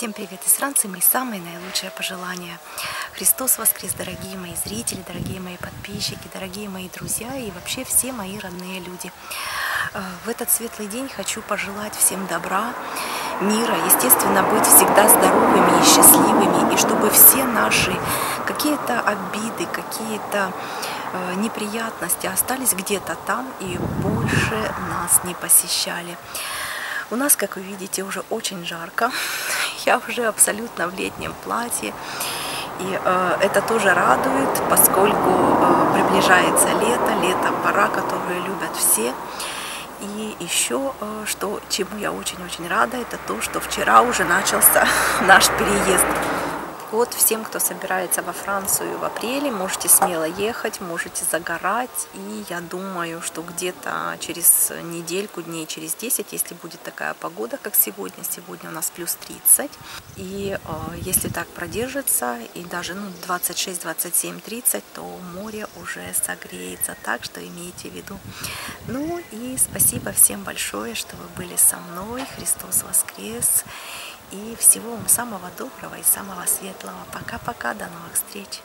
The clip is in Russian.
Всем привет из Франции, мои самые наилучшие пожелания. Христос воскрес, дорогие мои зрители, дорогие мои подписчики, дорогие мои друзья и вообще все мои родные люди. Э, в этот светлый день хочу пожелать всем добра, мира, естественно, быть всегда здоровыми и счастливыми, и чтобы все наши какие-то обиды, какие-то э, неприятности остались где-то там и больше нас не посещали. У нас, как вы видите, уже очень жарко. Я уже абсолютно в летнем платье. И э, это тоже радует, поскольку э, приближается лето, лето пора, которую любят все. И еще, э, что, чему я очень-очень рада, это то, что вчера уже начался наш переезд. Вот всем, кто собирается во Францию в апреле, можете смело ехать, можете загорать. И я думаю, что где-то через недельку, дней через 10, если будет такая погода, как сегодня, сегодня у нас плюс 30. И э, если так продержится, и даже ну, 26, 27, 30, то море уже согреется. Так что имейте в виду. Ну и спасибо всем большое, что вы были со мной. Христос воскрес! И всего вам самого доброго и самого светлого. Пока-пока, до новых встреч!